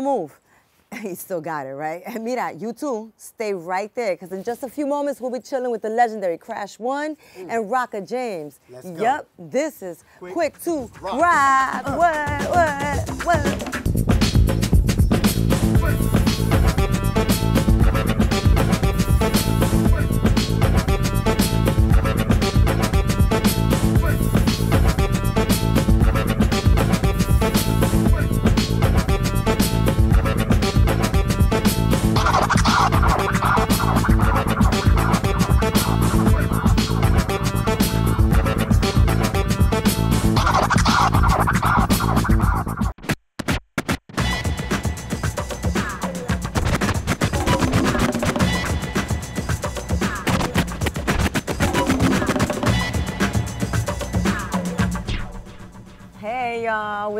don't move. He still got it, right? And mira, you too, stay right there, because in just a few moments, we'll be chilling with the legendary Crash One mm. and Rocka James. Let's go. Yep, this is Quick Quick, to Rock. Rock. What, what, what?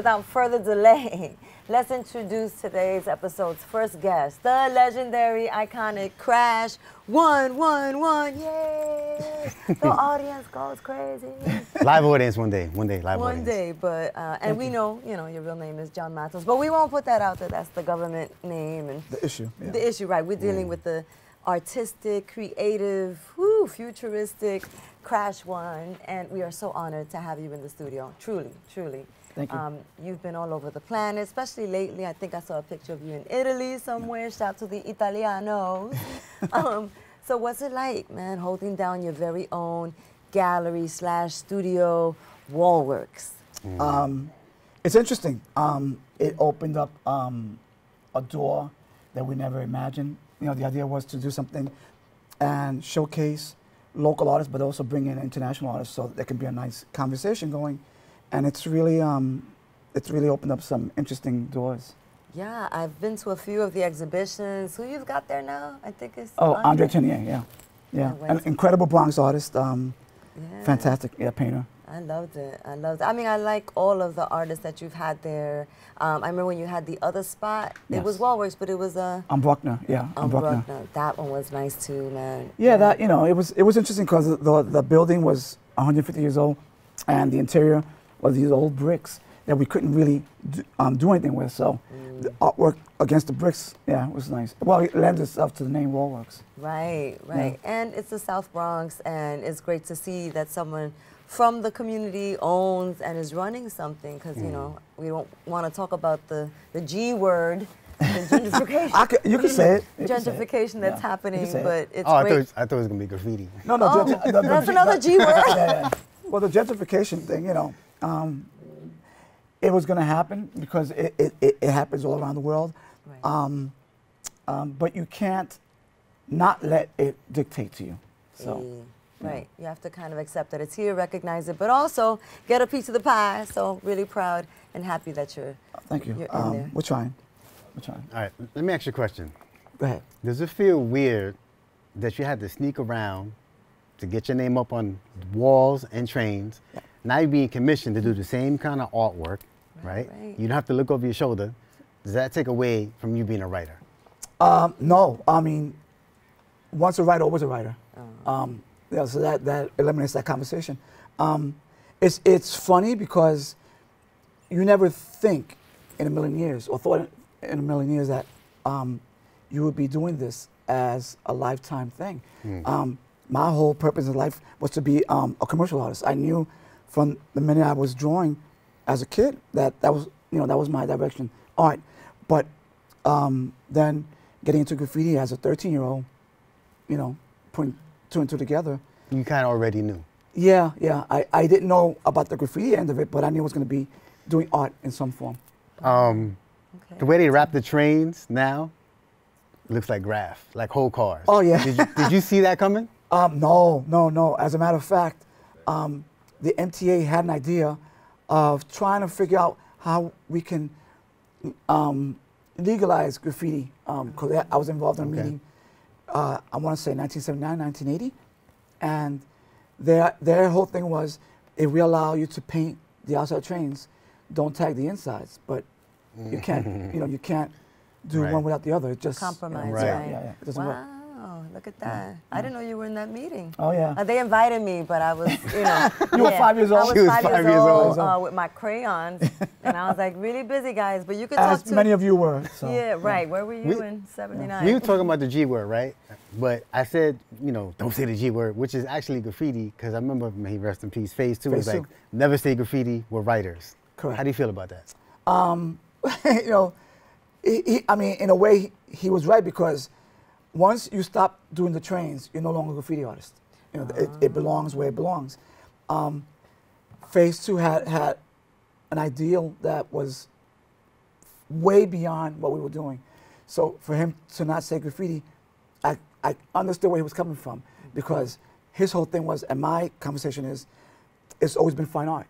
Without further delay, let's introduce today's episode's first guest, the legendary, iconic Crash 111. Yay! the audience goes crazy. live audience one day. One day, live One audience. day, but, uh, and we know, you know, your real name is John Matos, but we won't put that out there. That's the government name and The issue. Yeah. the issue, right? We're dealing with the artistic, creative, whoo, futuristic Crash One, and we are so honored to have you in the studio. Truly, truly. Thank you. Um, you've been all over the planet, especially lately. I think I saw a picture of you in Italy somewhere. Shout out to the Italianos. um, so, what's it like, man, holding down your very own gallery slash studio, Wallworks? Um, it's interesting. Um, it opened up um, a door that we never imagined. You know, the idea was to do something and showcase local artists, but also bring in international artists, so there can be a nice conversation going. And it's really, um, it's really opened up some interesting doors. Yeah, I've been to a few of the exhibitions. Who you've got there now? I think it's Oh, Andre Trenier, yeah, yeah, went an incredible Bronx artist, um, Yeah. fantastic, yeah, painter. I loved it. I loved it. I mean, I like all of the artists that you've had there. Um, I remember when you had the other spot. Yes. It was Yes. Wallworks, but it was a On Bruckner, yeah, on um, Bruckner. Bruckner. That one was nice too, man. Yeah, that you know, it was it was interesting because the the building was 150 years old, and the interior was these old bricks that we couldn't really do, um, do anything with. So Mm. the artwork against the bricks, yeah, it was nice. Well, it lends itself to the name Wallworks. Right, right. And it's the South Bronx, and it's great to see that someone from the community owns and is running something because, you know, we don't want to talk about the, the G word, gentrification. I could, you can say it. you can say it. gentrification that's Yeah, happening, it. but it's Oh, I thought, it great. was, I thought it was gonna be graffiti. No, no, Oh, gen- the- the- that's another G word. yeah, yeah. Well, the gentrification thing, you know, um, it was going to happen because it, it, it, it happens all around the world. Right. Um, um, but you can't not let it dictate to you. So, Yeah, Right. You have to kind of accept that it's here, recognize it, but also get a piece of the pie. So really proud and happy that you're. thank you. You're in Um, there. we're trying. We're trying. All right, let me ask you a question. Go ahead. Does it feel weird that you had to sneak around to get your name up on walls and trains? Now you're being commissioned to do the same kind of artwork, Right, right? right. You don't have to look over your shoulder. Does that take away from you being a writer? Um, no, I mean, once a writer, always a writer. Um, yeah, so that, that eliminates that conversation. Um, it's, it's funny because you never think in a million years, or thought in a million years that um, you would be doing this as a lifetime thing. Um, my whole purpose in life was to be um, a commercial artist. I knew from the minute I was drawing as a kid that that was, you know, that was my direction, art. But um, then getting into graffiti as a 13 year old, you know, putting two and two together. You kind of already knew. Yeah, yeah. I, I didn't know about the graffiti end of it, but I knew I was going to be doing art in some form. Um, Okay. the way they wrap the trains now, looks like graph, like whole cars. Oh, yeah. Did you, did you see that coming? Um, no, no, no. As a matter of fact, um, the MTA had an idea of trying to figure out how we can um, legalize graffiti. Because I was involved in a Okay. meeting, uh, I want to say 1979, 1980. And their, their whole thing was if we allow you to paint the outside trains, don't tag the insides. But you can't, you know, you can't do Right. one without the other. It just Compromise, Right. right? Yeah, yeah, it doesn't work. Wow. Wow, look at that. I didn't know you were in that meeting. Oh, yeah. Uh, they invited me, but I was, you know. You were five years old? I was She was five, five years, years old, old. uh, with my crayons. and I was like, really busy, guys, but you could As talk to. many of you were. So. yeah, right. Where were you We- in 79? We were talking about the G word, right? But I said, you know, don't say the G word, which is actually graffiti, because I remember, may he rest in peace, phase two Phase was like, two. never say graffiti, we're writers. Correct. How do you feel about that? you know, he, he, I mean, in a way, he, he was right because once you stop doing the trains, you're no longer a graffiti artist. You know, it, it belongs where it belongs. Um, phase two had had an ideal that was way beyond what we were doing. So for him to not say graffiti, I, I understood where he was coming from because his whole thing was, and my conversation is, it's always been fine art.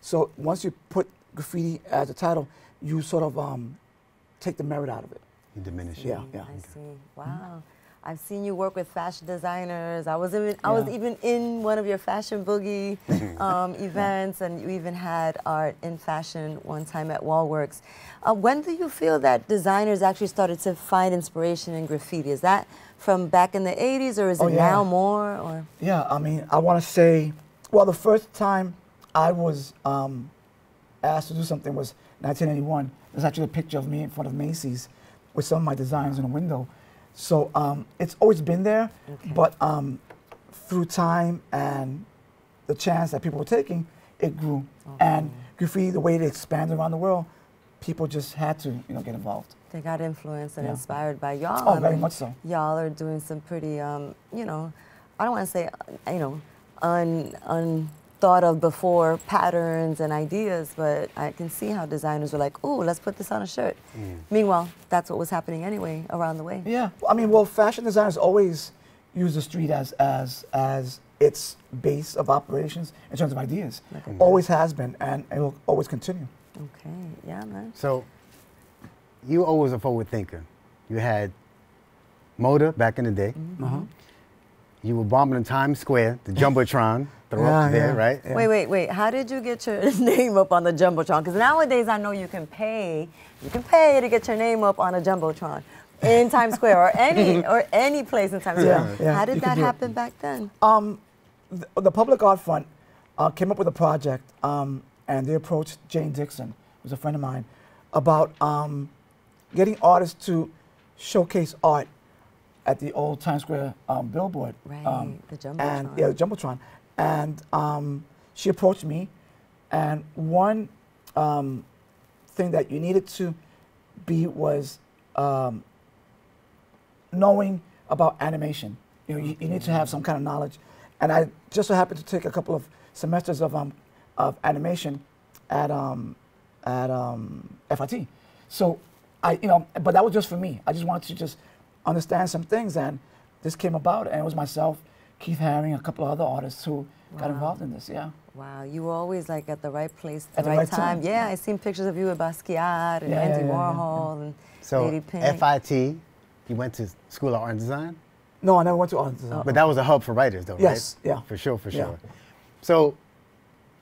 So once you put graffiti as a title, you sort of um, take the merit out of it. You diminish it. Yeah, yeah. I see. Wow. I've seen you work with fashion designers. I was even I was even in one of your fashion boogie um, events, and you even had art in fashion one time at Wallworks. Uh, when do you feel that designers actually started to find inspiration in graffiti? Is that from back in the '80s, or is it Oh, yeah. now more? Or Yeah, I mean, I want to say, well, the first time I was um, asked to do something was 1981. There's actually a picture of me in front of Macy's with some of my designs in a window. So um, it's always been there, Okay. but um, through time and the chance that people were taking, it grew. And graffiti, the way it expanded around the world, people just had to, you know, get involved. they got influenced and Yeah. inspired by y'all. Oh, I very mean, much so. y'all are doing some pretty, um, you know, I don't want to say, uh, you know, un, un, unthought of before patterns and ideas, but I can see how designers were like, ooh, let's put this on a shirt. Meanwhile, that's what was happening anyway around the way. Yeah, I mean, well, fashion designers always use the street as as as its base of operations in terms of ideas. Look at Always has been, and it will always continue. Okay, yeah, man. So you were always a forward thinker. You had Moda back in the day. Mm-hmm. Uh-huh. You were bombing in Times Square, the Jumbotron, throw Yeah, up there, yeah. right? Yeah. Wait, wait, wait. How did you get your name up on the Jumbotron? Because nowadays I know you can pay, you can pay to get your name up on a Jumbotron in Times Square or any or any place in Times Yeah, Square. yeah, How did can that do it. happen back then? Um, the, the Public Art Fund uh, came up with a project, um, and they approached Jane Dickson, who's a friend of mine, about um, getting artists to showcase art at the old Times Square um, billboard. Right, um, the And yeah, the Jumbotron. And um, she approached me, and one um, thing that you needed to be was um, knowing about animation. You know, you, you need to have some kind of knowledge. And I just so happened to take a couple of semesters of um, of animation at um, at um, FIT. So I, you know, but that was just for me. I just wanted to just understand some things, and this came about, and it was myself, Keith Haring, a couple of other artists who got involved in this. Yeah. Wow, you were always like at the right place, At the the right, right time. time, Yeah, yeah. I seen pictures of you with Basquiat and Yeah, Andy yeah, yeah, yeah, Warhol and So Lady Pink. FIT, you went to School of Art and Design, No, I never went to art design. but that was a hub for writers, though, Yes, right? yeah. For sure, for Yeah. sure. So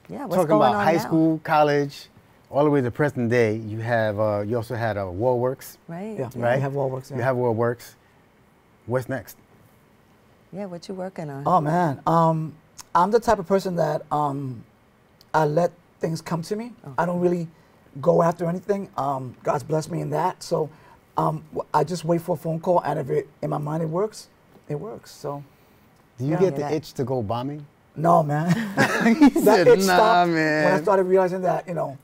yeah, what's talking going about on high now? school, college, all the way to the present day, you have uh, you also had uh, Wallworks, right? Yeah, right? We have Wallworks. Yeah. You have Wallworks. What's next? Yeah, what you working on? Oh man, um, I'm the type of person that um, I let things come to me. I don't really go after anything. Um, God's blessed me in that, so um, w- I just wait for a phone call, and if it in my mind it works, it works. So Do you Yeah. get the that- itch to go bombing? no, man. He that said, it "Nah, stopped when I started realizing that you know,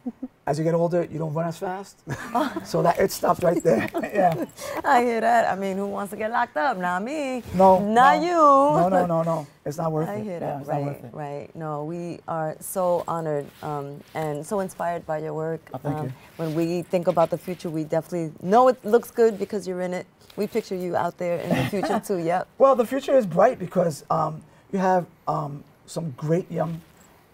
as you get older, you don't run as fast. so that it stopped right there. yeah. I hear that. I mean, who wants to get locked up? Not me. No. Not no. you. No, no, no, no. It's not worth I it. hear Yeah, that. not right, right. No, we are so honored um, and so inspired by your work. Um, Oh, thank you. When we think about the future, we definitely know it looks good because you're in it. We picture you out there in the future too. Yep. Well, the future is bright because um, you have um, some great young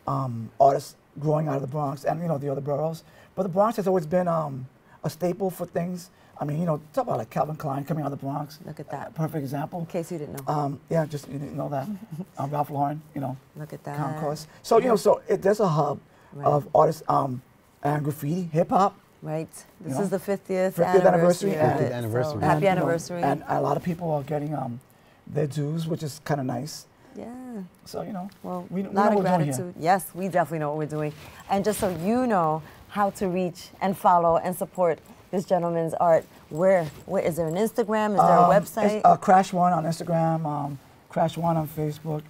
um, artists growing out of the Bronx and you know the other boroughs. But the Bronx has always been um, a staple for things. I mean, you know, talk about like Calvin Klein coming out of the Bronx. Look at that. Uh, perfect example. In case you didn't know. Um, yeah, just you didn't know that. um, Ralph Lauren, you know, Look at that. concourse. So you know, so it, there's a hub Right. of artists um, and graffiti, hip hop. Right. This know, is the 50th, 50th anniversary of and- it, 50th anniversary. So And, happy you know, anniversary. and a lot of people are getting um, their dues, which is kind of nice. Yeah. So you know, Well, we, a we lot know of what we're doing here. gratitude. Yes, we definitely know what we're doing. And just so you know how to reach and follow and support this gentleman's art, where, where is there an Instagram? Is there a Um, website? Uh, Crash One on Instagram, um, Crash One on Facebook.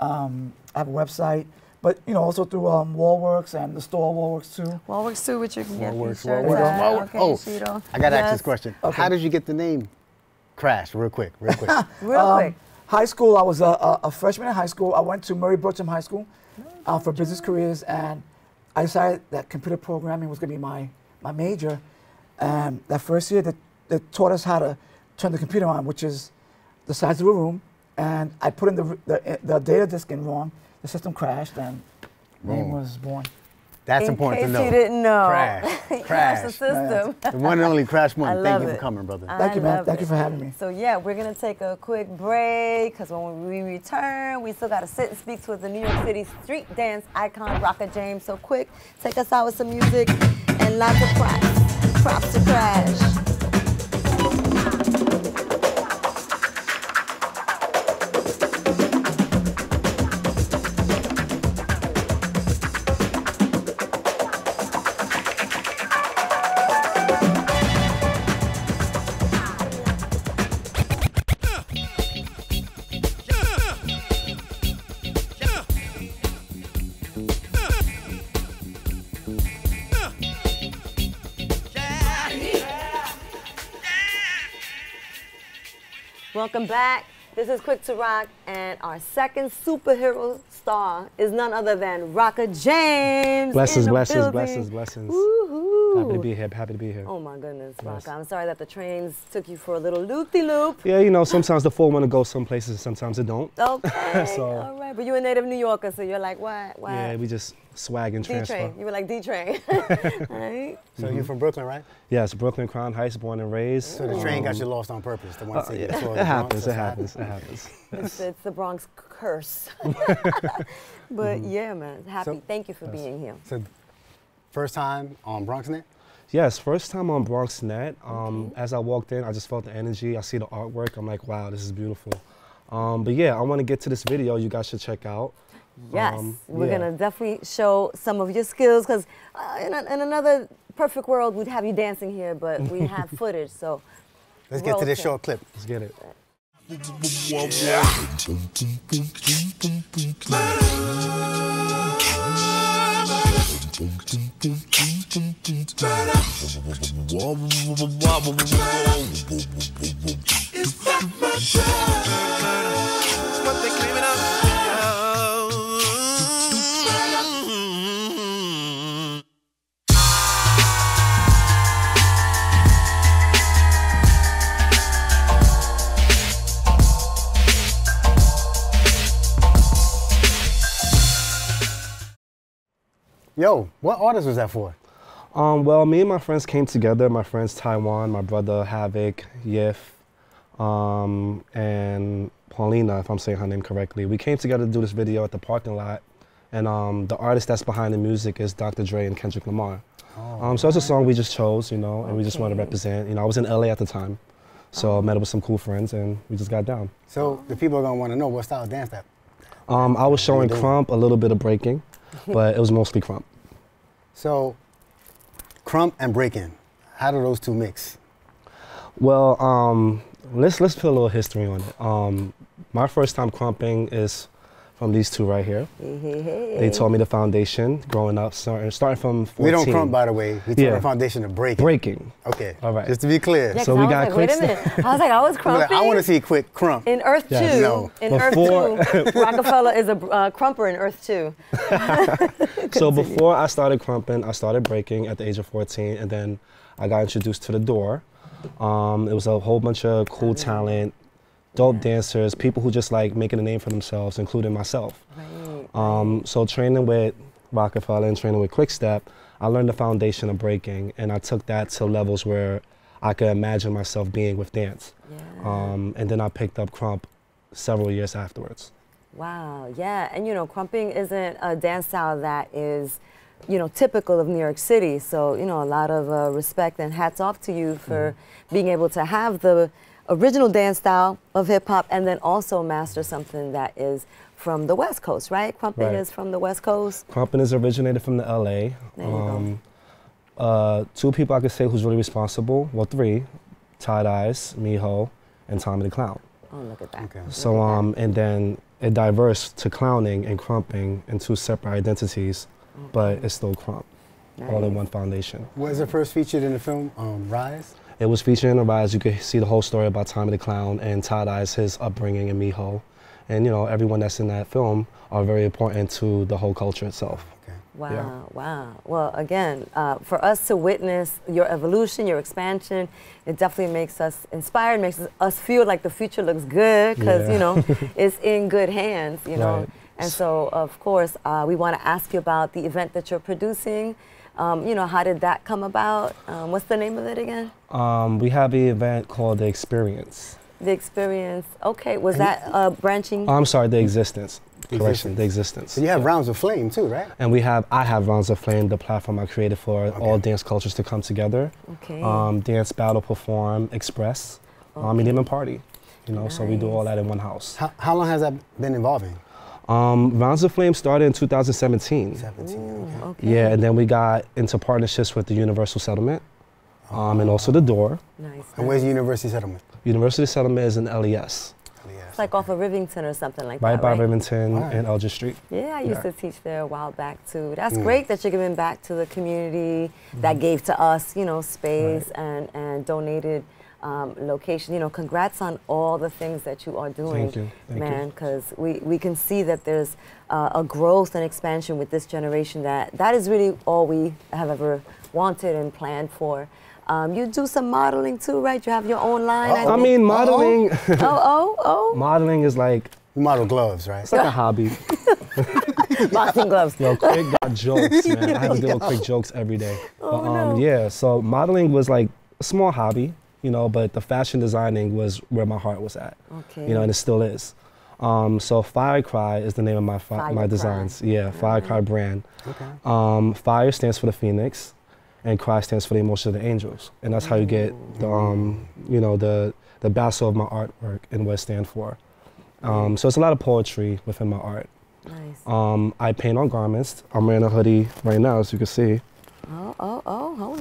Um, I have a website, but you know also through um, Wallworks and the store Wallworks too. Wallworks too, which you can get Wallworks, t-shirts Wallworks. Wallworks. Okay, Oh, Shido. I got to ask this question. Okay. How did you get the name Crash? Real quick, real quick. Real Um, quick. High school, I was a, a, a freshman in high school. I went to Murry Bergtraum High School uh, for business careers, and I decided that computer programming was going to be my, my major. And that first year, they, they taught us how to turn the computer on, which is the size of a room. And I put in the, the, the data disk in wrong. The system crashed, and name was born. That's In important case to know. you didn't know. Crash. Crash the Crash. system. The one and only Crash I One. Thank love you for it. coming, brother. Thank you, I man. Thank it. you for having me. So yeah, we're gonna take a quick break because when we return, we still gotta sit and speak with the New York City street dance icon Rocka James. So quick, take us out with some music and lots of props. Props to Crash. Welcome back. This is Quick to Rock, and our second superhero star is none other than Rocka James. Blessings, in the blessings, blessings, blessings. Woohoo. Happy to be here. Happy to be here. Oh my goodness, Yes. Rocka. I'm sorry that the trains took you for a little loopy loop. Yeah, you know, sometimes the four want to go some places, and sometimes it don't. Okay, So- all right. But you're a native New Yorker, so you're like, what? What? Yeah, we just swag and transfer. D-Train. You were like D train. right? So you're from Brooklyn, right? Yes, Brooklyn Crown Heights, born and raised. So the train got you lost on purpose. The one Uh, city yeah, before it the happens, it happens, it happens. It's, it's the Bronx curse. but yeah, man, happy. So- Thank you for being here. So first time on BronxNet? Yes, first time on BronxNet. Um, As I walked in, I just felt the energy. I see the artwork. I'm like, wow, this is beautiful. Um, but yeah, I want to get to this video you guys should check out. Yes, Um, we're yeah. gonna definitely show some of your skills because uh, in, in another perfect world we'd have you dancing here, but we have footage. So Let's get to this short clip. Let's get it. What Yo, what artist was that for? Um, well, me and my friends came together. My friends Taiwan, my brother Havoc, Yif, um, and Paulina, if I'm saying her name correctly. We came together to do this video at the parking lot, and um, the artist that's behind the music is Dr. Dre and Kendrick Lamar. um, so it's a song we just chose, you know, and we just wanted to represent. You know, I was in LA at the time, so I met up with some cool friends, and we just got down. So the people are gonna want to know what style of dance that. Um, I was showing krump, a little bit of breaking, but it was mostly krump. So, krump and breaking. How do those two mix? Well, um, let's let's put a little history on it. Um, my first time krumping is from these two right here. hey, hey, hey. They taught me the foundation growing up, starting, starting from 14. We don't krump, by the way. We taught Yeah. the foundation of breaking. breaking. Okay. All right. Just to be clear. Yeah, so 'cause we I was got like, quick Wait a minute. I was like, I was krumping. like, I want to see a quick krump. in Earth Yes. Two. No. In Before- Earth Two, Rokafella is a uh, krumper in Earth Two. So before I started krumping, I started breaking at the age of 14, and then I got introduced to the door. Um, it was a whole bunch of cool talent, dope dancers, people who just like making a name for themselves, including myself. Right. Um, so training with Rokafella and training with Kwikstep, I learned the foundation of breaking, and I took that to levels where I could imagine myself being with dance. Yeah. Um, and then I picked up krump several years afterwards. Wow, yeah, and you know, krumping isn't a dance style that is, you know, typical of New York City. So you know, a lot of uh, respect and hats off to you for being able to have the original dance style of hip hop, and then also master something that is from the West Coast, right? Krumping Right. is from the West Coast. Krumpin is originated from the LA. There you go. uh, two people I could say who's really responsible. Well, three: Tight Eyez, Mijo, and Tommy the Clown. Oh, look at that. Okay. So at that. um, and then it diverse to clowning and krumping in two separate identities, but it's still krump, all in one foundation. Was it first featured in the film um, Rize? It was featured in the Rize. You could see the whole story about Tommy the Clown and Tight Eyez, his upbringing, and Mijo, and you know everyone that's in that film are very important to the whole culture itself. Okay. Wow, Yeah. wow. Well, again, uh, for us to witness your evolution, your expansion, it definitely makes us inspired, makes us feel like the future looks good because, Yeah. you know, it's in good hands, you know. Right. And so, of course, uh, we want to ask you about the event that you're producing. Um, you know, how did that come about? Um, what's the name of it again? Um, we have an event called the Experience. The experience. Okay, was that uh, branching? Oh, I'm sorry, the Existence. The Correction, the Existence. So you have Yeah. Roundz of Flame too, right? And we have, I have Roundz of Flame, the platform I created for all dance cultures to come together. okay. Um, dance, battle, perform, express, um, and even party. You know, so we do all that in one house. How, how long has that been evolving? Um, Roundz of Flame started in 2017. 17. Okay. okay. Yeah, and then we got into partnerships with the University Settlement um, and also the Door. Nice. And where's nice. University Settlement? University Settlement is in LES, It's like off of Rivington or something like right that, by right? Rivington Alright. and Eldridge Street. Yeah, I used Yeah. to teach there a while back too. That's Mm. great that you're giving back to the community that gave to us, you know, space and, and donated um, location. You know, congrats on all the things that you are doing, Thank you. Thank man, because we, we can see that there's uh, a growth and expansion with this generation that that is really all we have ever wanted and planned for. Um, you do some modeling too, right? You have your own line. Uh-oh. I think. mean, modeling, oh, oh, oh. modeling is like, You model gloves, right? it's like a hobby. Boxing gloves. Yo, Quick got jokes, man. I have to deal with quick jokes every day. Oh, but, um, no. Yeah, so modeling was like a small hobby, you know, but the fashion designing was where my heart was at, Okay. you know, and it still is. Um, so Firecry is the name of my fi- my Firecry. designs. Yeah, Fire Cry brand. Okay. Um, fire stands for the phoenix, and cry stands for the emotion of the angels, and that's how you get the um, you know the the basel of my artwork and what it stands for. Um, so it's a lot of poetry within my art. Nice. Um, I paint on garments. I'm wearing a hoodie right now, as you can see. Oh, oh,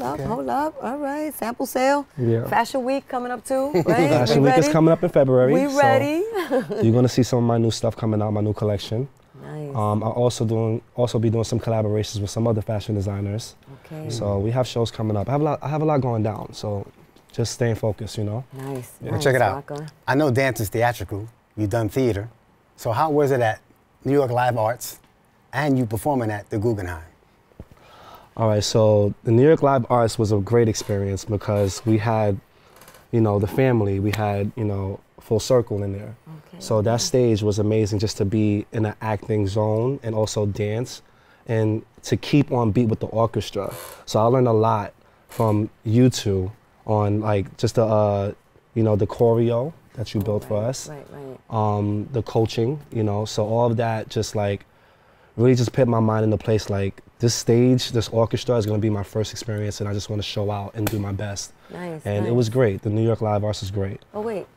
up, Okay. hold up. All right, sample sale. Yeah. Fashion week coming up too, right? Fashion we Week ready? is coming up in February. We so ready? you're gonna see some of my new stuff coming out, my new collection. nice. Um, I'll also doing also be doing some collaborations with some other fashion designers. okay. So we have shows coming up. I have a lot. I have a lot going down. So just staying focused, you know. nice. Yeah. nice, Check it out. Rocka. I know dance is theatrical. You've done theater. So how was it at New York Live Arts and you performing at the Guggenheim? All right, so the New York Live Arts was a great experience because we had, you know, the family, we had, you know, full circle in there. Okay. So that stage was amazing just to be in an acting zone and also dance and to keep on beat with the orchestra. So I learned a lot from you two on like just the, uh, you know, the choreo that you built for us, Right, right. um, the coaching, you know, so all of that just like really just put my mind in the place like this stage, this orchestra is going to be my first experience and I just want to show out and do my best. Nice. And it was great. The New York Live Arts is great. Oh wait,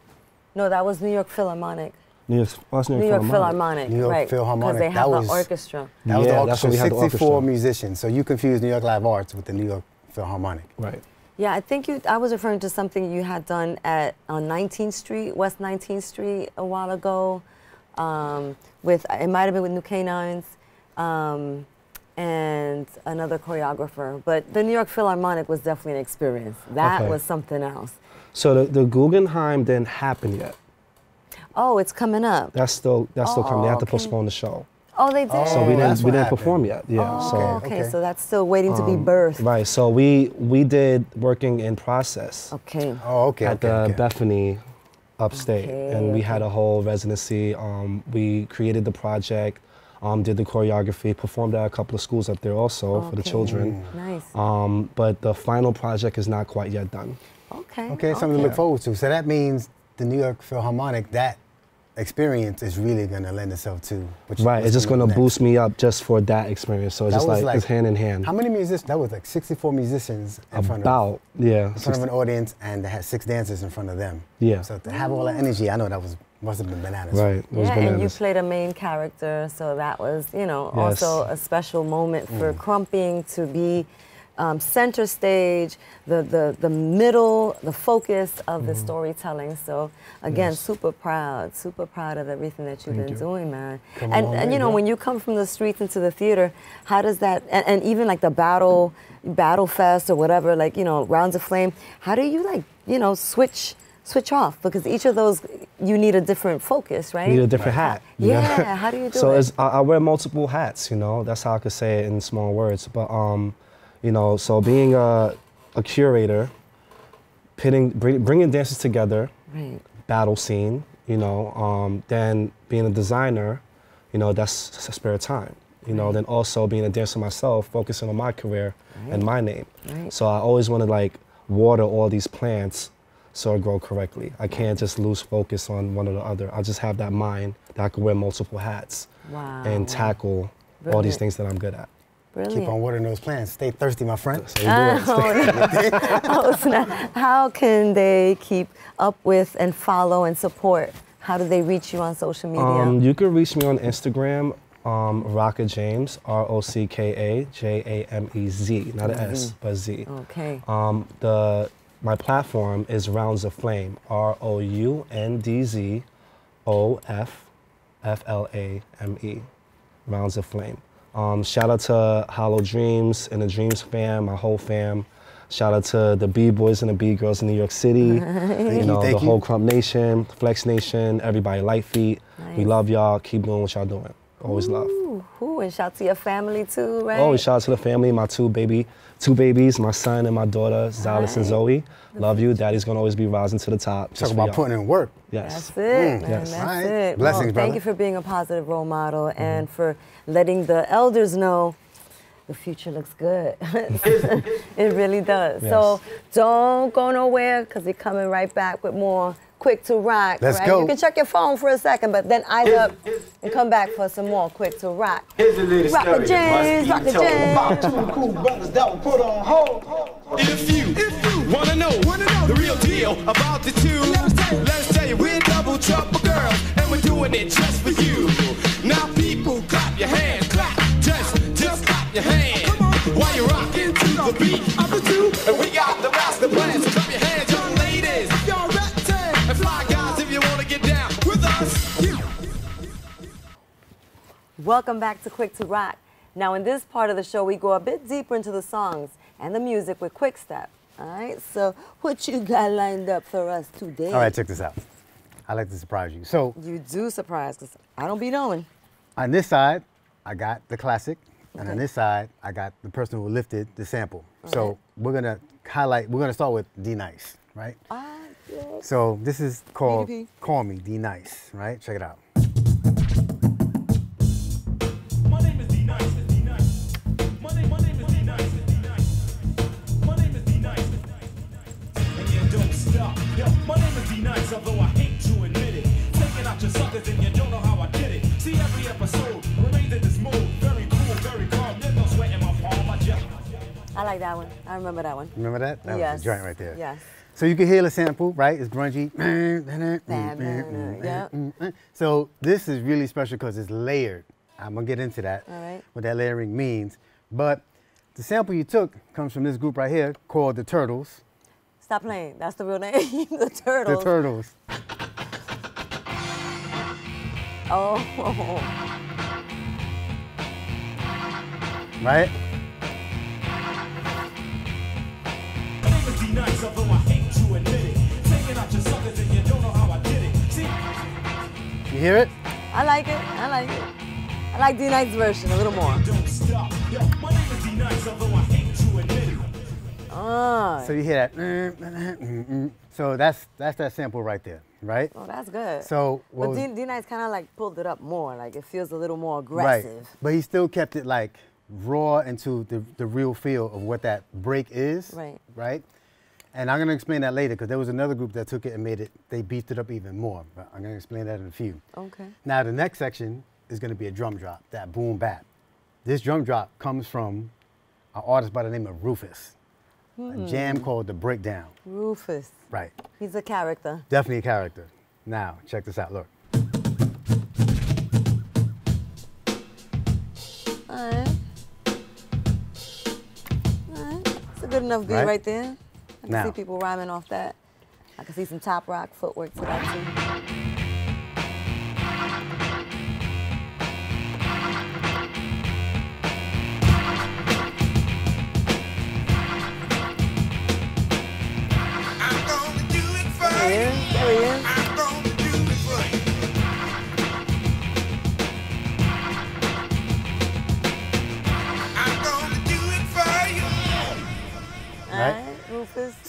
no, that was New York Philharmonic. New York, what's New New York York Philharmonic. New York right? Philharmonic, Because they have that the was- orchestra. That was Yeah, the that's orchestra, when we had the 64 orchestra. musicians. So you confused New York Live Arts with the New York Philharmonic. Right. Yeah, I think you. I was referring to something you had done at on 19th Street, West 19th Street, a while ago. Um, with it might have been with New Canines, um, and another choreographer. But the New York Philharmonic was definitely an experience. That Okay. was something else. So the, the Guggenheim didn't happen yet. Oh, it's coming up. That's still that's still coming. They have to Oh, okay. postpone the show. Oh, they did. So Oh, we didn't we didn't happened. perform yet. Yeah. Oh, so okay. okay. So that's still waiting to be um, birthed. Right. So we we did working in process Okay. Oh, okay. at okay, the okay. Bethany upstate, Okay, and we had a whole residency. Um, we created the project, um, did the choreography, performed at a couple of schools up there also for the children. Nice. Um, but the final project is not quite yet done. Okay. Okay, something to look forward to. So that means the New York Philharmonic, that experience is really gonna lend itself to. What you- Right, it's just gonna boost me up just for that experience. So it's That just was like, it's hand in hand. How many musicians? That was like 64 musicians in front of About yeah, in front of an audience, and they had six dancers in front of them. Yeah. So to have all that energy, I know that was must have been bananas. right. It was Yeah, and you played a main character, so that was, you know, Yes. also a special moment Mm. for Krumping to be um, center stage, the, the, the middle, the focus of the storytelling. So again, Mm-hmm. Yes. super proud, super proud of everything that you've Thank been you. doing, man. Come and and way, you know, bro. when you come from the streets into the theater, how does that, and, and even like the battle, battle fest or whatever, like you know, roundz of flame. How do you like, you know, switch? Switch off because each of those you need a different focus, right? You need a different hat. you know? Yeah, how do you do so it? it's, I, I wear multiple hats, you know. That's how I could say it in small words. But um, you know, so being a, a curator, pitting, bring, bringing dancers together, Right. battle scene, you know. Um, then being a designer, you know, that's s- spare time. You know, then also being a dancer myself, focusing on my career and my name. Right. So I always want to like water all these plants so I grow correctly. I can't just lose focus on one or the other. I just have that mind that I can wear multiple hats Wow. and tackle all these things that I'm good at. Brilliant. Keep on watering those plants. Stay thirsty, my friend. So you. Oh, snap. How can they keep up with and follow and support? How do they reach you on social media? Um, you can reach me on Instagram, um, Rocka James, R O C K A J A M E Z, not an S, but Z. okay. Um, the my platform is Roundz of Flame, R O U N D Z O F F L A M E, Roundz of Flame. Um, shout out to Hollow Dreams and the Dreams fam, my whole fam. Shout out to the B boys and the B girls in New York City. you you, know, thank the you. whole Krump Nation, Flex Nation, everybody, Lite Feet. We love y'all. Keep doing what y'all doing. Always love. Ooh, ooh, and shout to your family too, right? Oh, shout out to the family, my two baby, two babies, my son and my daughter, Zalis and Zoe. Love you. Daddy's gonna always be rising to the top. Talk just for about y'all. putting in work. Yes. That's it, mm, man. yes. That's All right. it. Blessings, well, brother. Thank you for being a positive role model and mm-hmm. for letting the elders know the future looks good. it really does. So don't go nowhere because we're coming right back with more quick to rock. Let's right? go. You can check your phone for a second, but then eyes up and come back for some more quick to rock. Here's a little Rock story James, rock the be told. James. About two cool brothers that were put on hold. If you, wanna know, the real deal about the two, let us tell you, we're double trouble girls, and we're doing it just for you. Beat of the two, and we got the master plan. So clap your hands, young ladies, y'all ready? And fly guys, if you wanna get down with us. Welcome back to Quick to Rock. Now, in this part of the show, we go a bit deeper into the songs and the music with Kwikstep. All right, so what you got lined up for us today? All right, check this out. I like to surprise you. So You do surprise, because I don't be knowing. on this side, I got the classic, and on this side, I got the person who lifted the sample. So we're gonna highlight. We're gonna start with D Nice, right? Ah, yes. So this is called. "Call Me D Nice," right? Check it out. Like that one. I remember that one. Remember that? That yes. was the joint right there. Yes. So you can hear the sample, right? It's grungy. So this is really special because it's layered. I'm gonna get into that. All right. What that layering means. But the sample you took comes from this group right here called the Turtles. Stop playing. That's the real name. the Turtles. The. Turtles. oh. Right? My name is D Nice, although I hate to admit it. Taking out your suckers and you don't know how I did it. See. You hear it? I like it. I like it. I like D Nice's version a little more. Don't stop. Yo, my name is D Nice, although I hate to admit it. Ah. So you hear that. So that's that's that sample right there, right? Oh, that's good. So what but was- D, D Nice's kind of like pulled it up more. Like it feels a little more aggressive. Right. aggressive. But he still kept it like raw into the, the real feel of what that break is. Right. Right. And I'm gonna explain that later because there was another group that took it and made it. They beefed it up even more. But I'm gonna explain that in a few. Okay. Now the next section is gonna be a drum drop, that boom bap. This drum drop comes from an artist by the name of Rufus. A hmm. jam called The Breakdown. Rufus. Right. He's a character. Definitely a character. Now, check this out. Look. Alright. Alright. It's a good enough beat Right. right, there. I can Now. see people rhyming off that. I can see some top rock footwork to that too.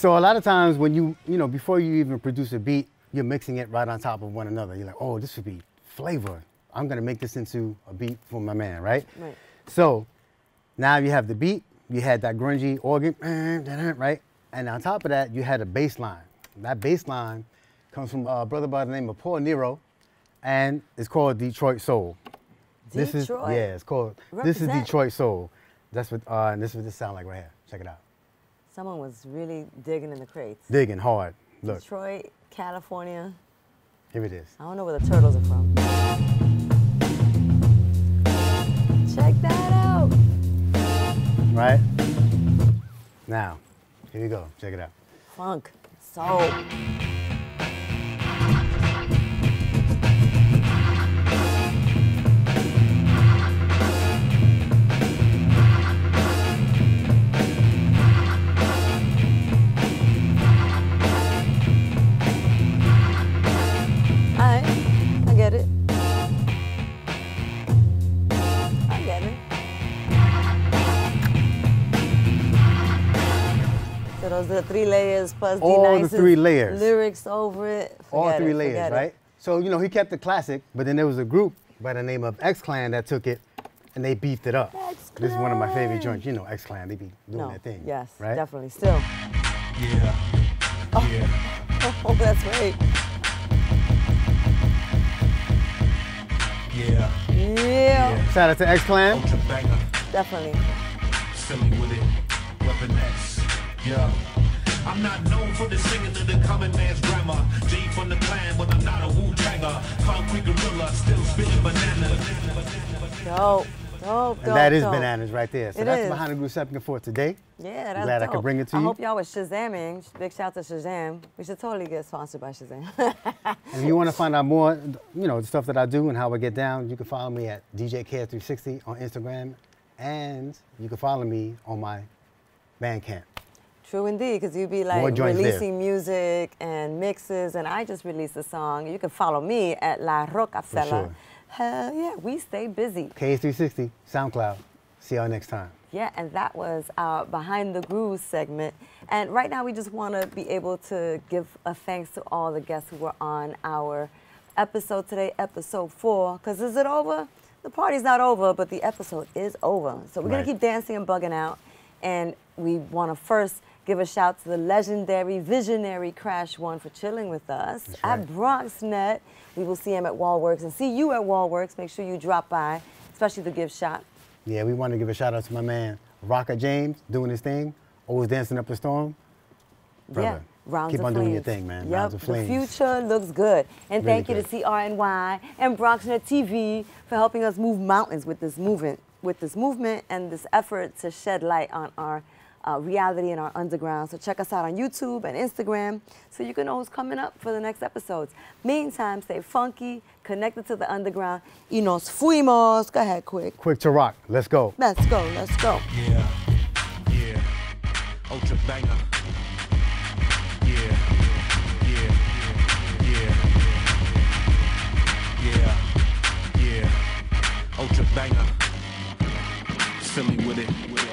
So a lot of times when you, you know, before you even produce a beat, you're mixing it right on top of one another. You're like, oh, this would be flavor. I'm gonna make this into a beat for my man, right? Right. So now you have the beat, you had that grungy organ, right? And on top of that, you had a bass line. That bass line comes from a brother by the name of Paul Nero, and it's called Detroit Soul. This is Detroit. yeah, it's called this is Detroit Soul. That's what uh, and this is what this sound like right here. Check it out. Someone was really digging in the crates. Digging hard. Look, Detroit, California. here it is. I don't know where the turtles are from. Check that out. Right? Now, here you go. Check it out. Funk, soul. So those the three layers plus D All the Nice's three layers. Lyrics over it. All Forget three it, layers, forget it. right? So, you know, he kept the classic, but then there was a group by the name of X Clan that took it and they beefed it up. This is one of my favorite joints. You know, X Clan, they be doing No, their thing. yes, right? definitely. Still. Yeah. Yeah. Oh, that's right. Yeah. Yeah, Shout out to X Clan. Definitely. Philly with it. Weapon X. Yeah. I'm not known for the singing of the common man's grammar. J from the clan, but I'm not a Wu Tanger. Concrete gorilla, still spitting bananas. Dope, dope, And dope. that is dope. bananas right there. So It that's is. behind the group stepping for today. Yeah, that's Glad I dope. could bring it to I you. hope y'all was Shazamming. Big shout to Shazam. We should totally get sponsored by Shazam. And if you want to find out more, you know, the stuff that I do and how I get down, you can follow me at DJK360 on Instagram. And you can follow me on my Bandcamp. True indeed, because you'd be like joints there. releasing music and mixes, and I just released a song. You can follow me at La Rokafella. sure. Hell yeah, we stay busy. K360, SoundCloud. See y'all next time. Yeah, and that was our Behind the Grooves segment. And right now, we just want to be able to give a thanks to all the guests who were on our episode today, episode four. Because is it over? The party's not over, but the episode is over. So we're going to keep dancing and bugging out. And we want to first give a shout to the legendary, visionary Crash One for chilling with us That's at right. BronxNet. We will see him at Wallworks and see you at Wallworks. Make sure you drop by, especially the gift shop. Yeah, we want to give a shout out to my man, Rocka James, doing his thing, always dancing up the storm. Brother, yeah, rounds keep on doing your thing, man. Yep, Rounds of the future looks good. And Really thank you good. to CRNY and BronxNet TV for helping us move mountains with this movement, with this movement and this effort to shed light on our uh, reality and our underground. So check us out on YouTube and Instagram so you can know who's coming up for the next episodes. Meantime, stay funky, connected to the underground. Y nos fuimos. Go ahead, quick. Quick to rock. Let's go. Let's go, let's go. Yeah. Yeah. Ultra banger. Yeah. Yeah. Yeah. Yeah. Yeah. Ultra banger. Philly with it.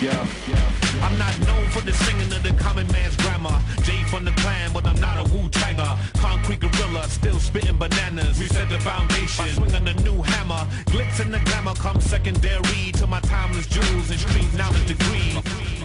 Yeah. I'm not known for the singing of the common man's grammar. Jay from the clan, but I'm not a Wu Tanger. Concrete gorilla, still spitting bananas. We set the foundation. By swinging the new hammer. Glitz and the glamour come secondary to my timeless jewels and street knowledge degree.